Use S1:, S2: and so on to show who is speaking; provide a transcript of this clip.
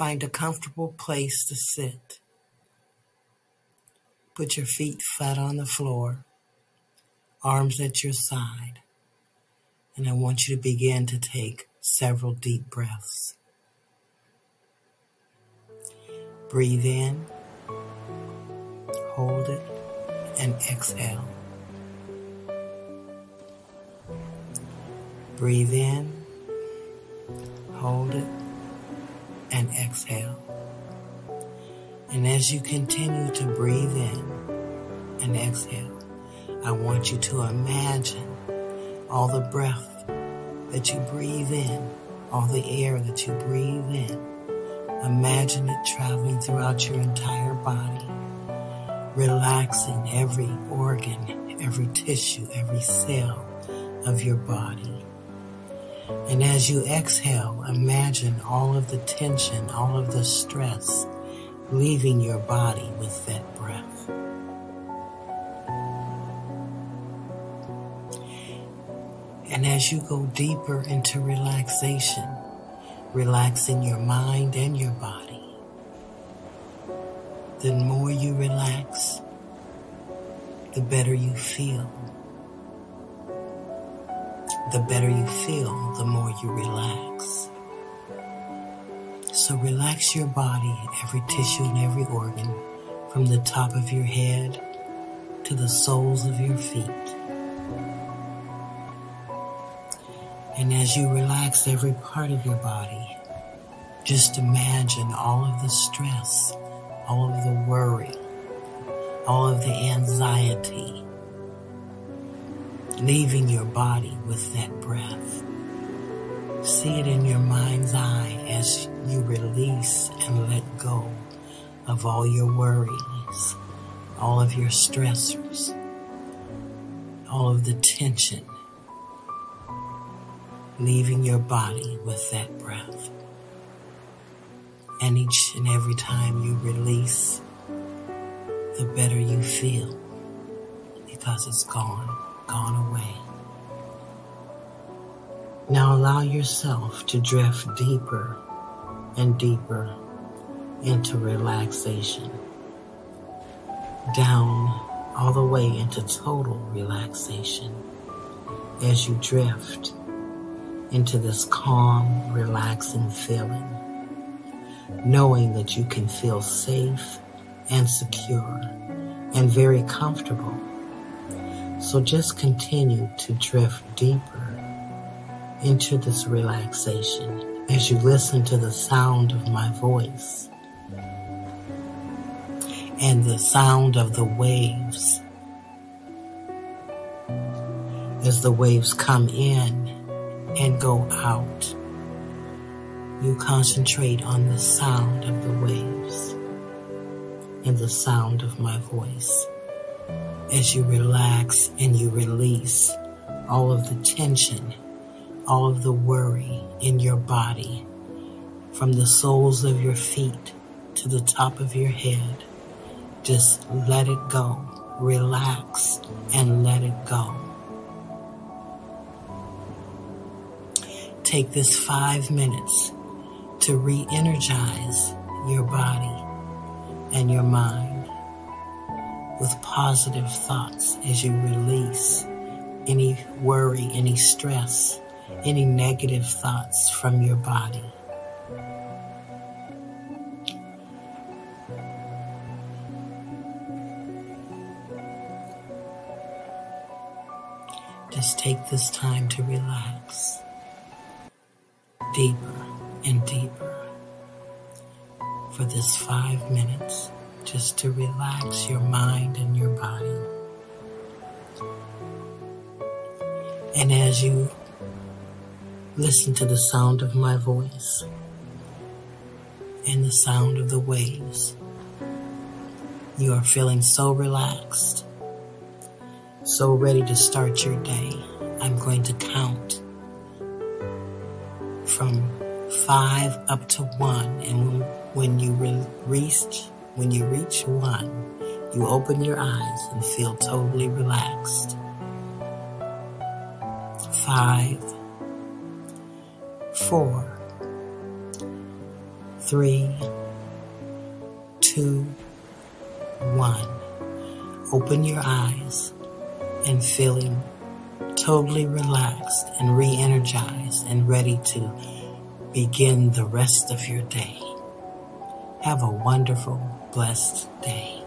S1: Find a comfortable place to sit. Put your feet flat on the floor, arms at your side, and I want you to begin to take several deep breaths. Breathe in, hold it, and exhale. Breathe in, hold it, and exhale. And as you continue to breathe in and exhale, I want you to imagine all the breath that you breathe in, all the air that you breathe in. Imagine it traveling throughout your entire body, relaxing every organ, every tissue, every cell of your body. And as you exhale, imagine all of the tension, all of the stress leaving your body with that breath. And as you go deeper into relaxation, relaxing your mind and your body, the more you relax, the better you feel the better you feel, the more you relax. So relax your body, every tissue and every organ, from the top of your head to the soles of your feet. And as you relax every part of your body, just imagine all of the stress, all of the worry, all of the anxiety, leaving your body with that breath. See it in your mind's eye as you release and let go of all your worries, all of your stressors, all of the tension, leaving your body with that breath. And each and every time you release, the better you feel because it's gone gone away. Now allow yourself to drift deeper and deeper into relaxation, down all the way into total relaxation as you drift into this calm, relaxing feeling, knowing that you can feel safe and secure and very comfortable so just continue to drift deeper into this relaxation as you listen to the sound of my voice and the sound of the waves as the waves come in and go out. You concentrate on the sound of the waves and the sound of my voice as you relax and you release all of the tension, all of the worry in your body, from the soles of your feet to the top of your head. Just let it go. Relax and let it go. Take this five minutes to re energize your body and your mind with positive thoughts as you release any worry, any stress, any negative thoughts from your body. Just take this time to relax deeper and deeper for this five minutes just to relax your mind and your body. And as you listen to the sound of my voice and the sound of the waves, you are feeling so relaxed, so ready to start your day. I'm going to count from five up to one, and when you reach when you reach one, you open your eyes and feel totally relaxed. Five, four, three, two, one. Open your eyes and feeling totally relaxed and re energized and ready to begin the rest of your day. Have a wonderful, blessed day.